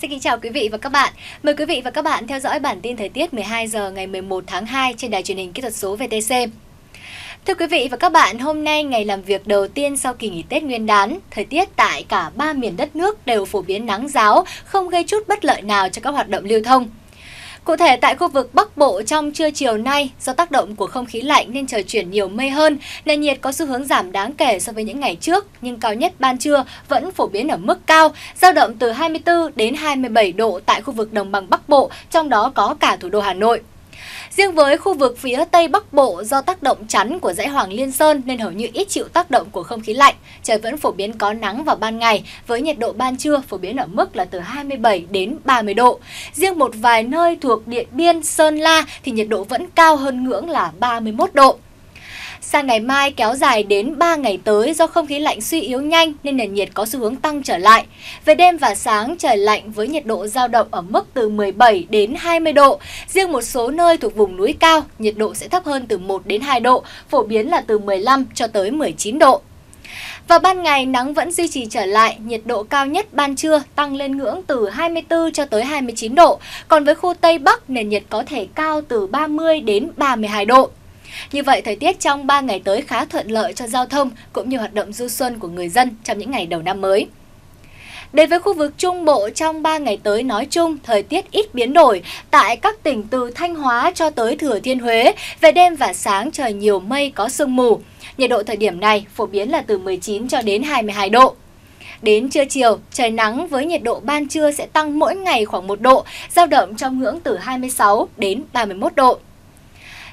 Xin kính chào quý vị và các bạn. Mời quý vị và các bạn theo dõi bản tin thời tiết 12 giờ ngày 11 tháng 2 trên đài truyền hình kỹ thuật số VTC. Thưa quý vị và các bạn, hôm nay ngày làm việc đầu tiên sau kỳ nghỉ Tết Nguyên đán, thời tiết tại cả ba miền đất nước đều phổ biến nắng giáo, không gây chút bất lợi nào cho các hoạt động lưu thông. Cụ thể tại khu vực Bắc Bộ trong trưa chiều nay, do tác động của không khí lạnh nên trời chuyển nhiều mây hơn, nền nhiệt có xu hướng giảm đáng kể so với những ngày trước, nhưng cao nhất ban trưa vẫn phổ biến ở mức cao, dao động từ 24 đến 27 độ tại khu vực đồng bằng Bắc Bộ, trong đó có cả thủ đô Hà Nội. Riêng với khu vực phía Tây Bắc Bộ do tác động chắn của dãy Hoàng Liên Sơn nên hầu như ít chịu tác động của không khí lạnh, trời vẫn phổ biến có nắng vào ban ngày với nhiệt độ ban trưa phổ biến ở mức là từ 27 đến 30 độ. Riêng một vài nơi thuộc Điện Biên, Sơn La thì nhiệt độ vẫn cao hơn ngưỡng là 31 độ. Sang ngày mai kéo dài đến 3 ngày tới do không khí lạnh suy yếu nhanh nên nền nhiệt có xu hướng tăng trở lại. Về đêm và sáng trời lạnh với nhiệt độ giao động ở mức từ 17 đến 20 độ. Riêng một số nơi thuộc vùng núi cao, nhiệt độ sẽ thấp hơn từ 1 đến 2 độ, phổ biến là từ 15 cho tới 19 độ. Và ban ngày nắng vẫn duy trì trở lại, nhiệt độ cao nhất ban trưa tăng lên ngưỡng từ 24 cho tới 29 độ, còn với khu Tây Bắc nền nhiệt có thể cao từ 30 đến 32 độ. Như vậy, thời tiết trong 3 ngày tới khá thuận lợi cho giao thông cũng như hoạt động du xuân của người dân trong những ngày đầu năm mới. Đến với khu vực Trung Bộ trong 3 ngày tới nói chung, thời tiết ít biến đổi. Tại các tỉnh từ Thanh Hóa cho tới Thừa Thiên Huế, về đêm và sáng trời nhiều mây có sương mù. Nhiệt độ thời điểm này phổ biến là từ 19 cho đến 22 độ. Đến trưa chiều, trời nắng với nhiệt độ ban trưa sẽ tăng mỗi ngày khoảng 1 độ, giao động trong ngưỡng từ 26 đến 31 độ.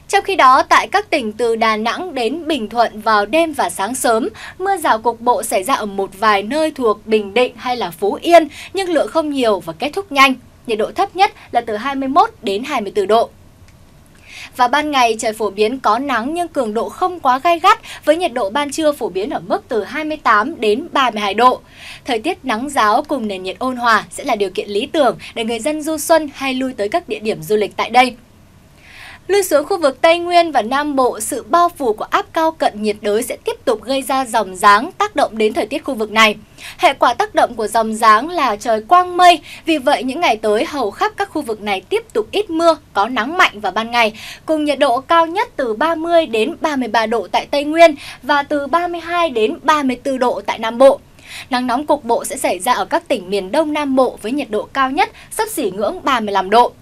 Trong khi đó, tại các tỉnh từ Đà Nẵng đến Bình Thuận vào đêm và sáng sớm, mưa rào cục bộ xảy ra ở một vài nơi thuộc Bình Định hay là Phú Yên, nhưng lượng không nhiều và kết thúc nhanh. Nhiệt độ thấp nhất là từ 21 đến 24 độ. Và ban ngày trời phổ biến có nắng nhưng cường độ không quá gai gắt với nhiệt độ ban trưa phổ biến ở mức từ 28 đến 32 độ. Thời tiết nắng giáo cùng nền nhiệt ôn hòa sẽ là điều kiện lý tưởng để người dân du xuân hay lui tới các địa điểm du lịch tại đây. Lui xuống khu vực Tây Nguyên và Nam Bộ, sự bao phủ của áp cao cận nhiệt đới sẽ tiếp tục gây ra dòng dáng tác động đến thời tiết khu vực này. Hệ quả tác động của dòng dáng là trời quang mây, vì vậy những ngày tới hầu khắp các khu vực này tiếp tục ít mưa, có nắng mạnh vào ban ngày, cùng nhiệt độ cao nhất từ 30 đến 33 độ tại Tây Nguyên và từ 32 đến 34 độ tại Nam Bộ. Nắng nóng cục bộ sẽ xảy ra ở các tỉnh miền Đông Nam Bộ với nhiệt độ cao nhất sắp xỉ ngưỡng 35 độ.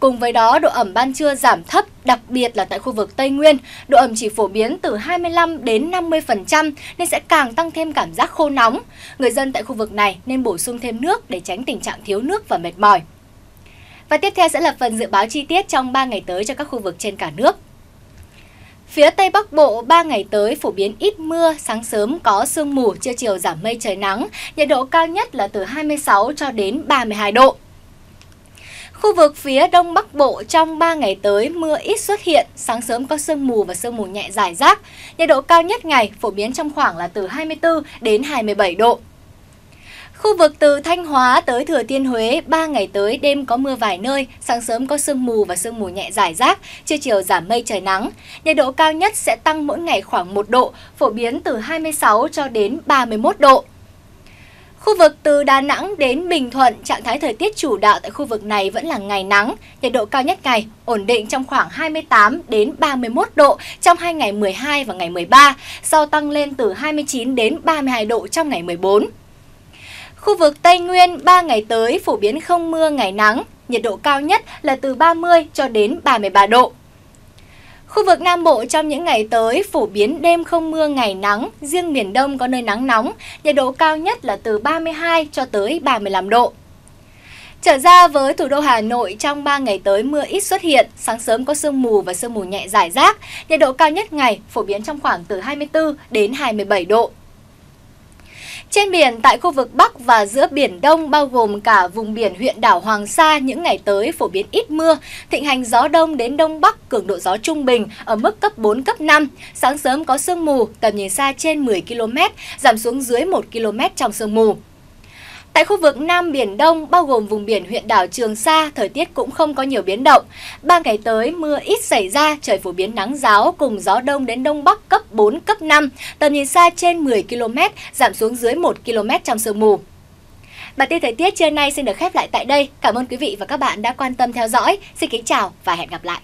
Cùng với đó, độ ẩm ban trưa giảm thấp, đặc biệt là tại khu vực Tây Nguyên. Độ ẩm chỉ phổ biến từ 25 đến 50% nên sẽ càng tăng thêm cảm giác khô nóng. Người dân tại khu vực này nên bổ sung thêm nước để tránh tình trạng thiếu nước và mệt mỏi. Và tiếp theo sẽ là phần dự báo chi tiết trong 3 ngày tới cho các khu vực trên cả nước. Phía Tây Bắc Bộ 3 ngày tới phổ biến ít mưa, sáng sớm có sương mù, trưa chiều giảm mây trời nắng, nhiệt độ cao nhất là từ 26 cho đến 32 độ. Khu vực phía Đông Bắc Bộ trong 3 ngày tới mưa ít xuất hiện, sáng sớm có sương mù và sương mù nhẹ rải rác. Nhiệt độ cao nhất ngày phổ biến trong khoảng là từ 24 đến 27 độ. Khu vực từ Thanh Hóa tới Thừa Thiên Huế, 3 ngày tới đêm có mưa vài nơi, sáng sớm có sương mù và sương mù nhẹ rải rác, trưa chiều giảm mây trời nắng. Nhiệt độ cao nhất sẽ tăng mỗi ngày khoảng 1 độ, phổ biến từ 26 cho đến 31 độ. Khu vực từ Đà Nẵng đến Bình Thuận, trạng thái thời tiết chủ đạo tại khu vực này vẫn là ngày nắng, nhiệt độ cao nhất ngày ổn định trong khoảng 28 đến 31 độ trong hai ngày 12 và ngày 13, sau tăng lên từ 29 đến 32 độ trong ngày 14. Khu vực Tây Nguyên 3 ngày tới phổ biến không mưa ngày nắng, nhiệt độ cao nhất là từ 30 cho đến 33 độ. Khu vực Nam Bộ trong những ngày tới phổ biến đêm không mưa ngày nắng, riêng miền Đông có nơi nắng nóng, nhiệt độ cao nhất là từ 32 cho tới 35 độ. Trở ra với thủ đô Hà Nội trong 3 ngày tới mưa ít xuất hiện, sáng sớm có sương mù và sương mù nhẹ rải rác, nhiệt độ cao nhất ngày phổ biến trong khoảng từ 24 đến 27 độ. Trên biển tại khu vực Bắc và giữa Biển Đông bao gồm cả vùng biển huyện đảo Hoàng Sa những ngày tới phổ biến ít mưa, thịnh hành gió đông đến đông bắc cường độ gió trung bình ở mức cấp 4, cấp 5. Sáng sớm có sương mù, tầm nhìn xa trên 10 km, giảm xuống dưới 1 km trong sương mù. Tại khu vực Nam Biển Đông, bao gồm vùng biển huyện đảo Trường Sa, thời tiết cũng không có nhiều biến động. Ba ngày tới, mưa ít xảy ra, trời phổ biến nắng giáo cùng gió đông đến đông bắc cấp 4, cấp 5, tầm nhìn xa trên 10 km, giảm xuống dưới 1 km trong sương mù. Bản tin thời tiết trưa nay xin được khép lại tại đây. Cảm ơn quý vị và các bạn đã quan tâm theo dõi. Xin kính chào và hẹn gặp lại.